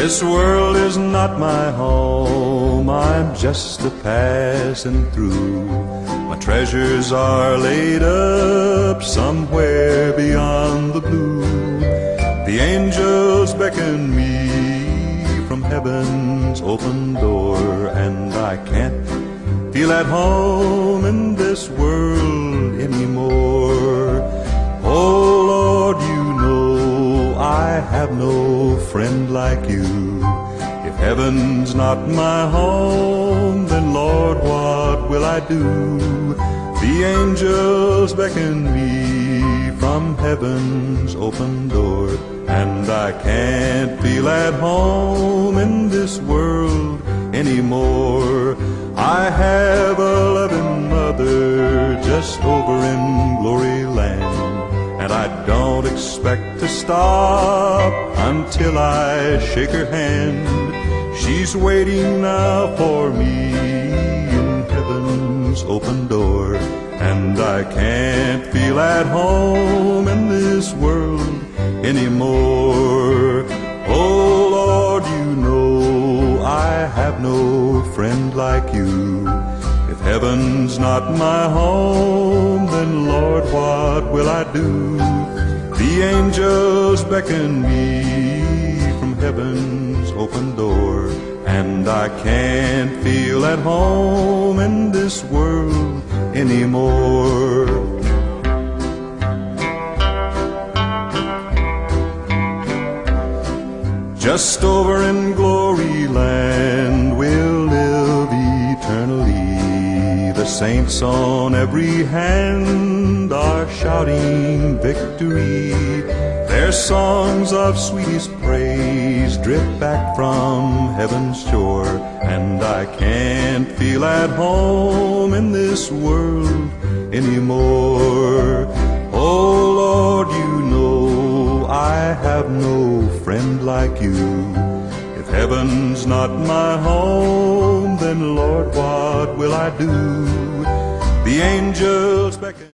This world is not my home, I'm just a passing through. My treasures are laid up somewhere beyond the blue. The angels beckon me from heaven's open door, and I can't feel at home in this world have no friend like you. If heaven's not my home, then Lord, what will I do? The angels beckon me from heaven's open door, and I can't feel at home in this world anymore. I have a loving mother just over in and I don't expect to stop until I shake her hand. She's waiting now for me in heaven's open door, and I can't feel at home in this world anymore. Oh Lord, you know I have no friend like you. If heaven's not my home, will I do? The angels beckon me from heaven's open door, and I can't feel at home in this world anymore. Just over in glory saints on every hand are shouting victory. Their songs of sweetest praise drift back from heaven's shore. And I can't feel at home in this world anymore. Oh Lord, you know I have no friend like you. Heaven's not my home, then Lord, what will I do? The angels beckon.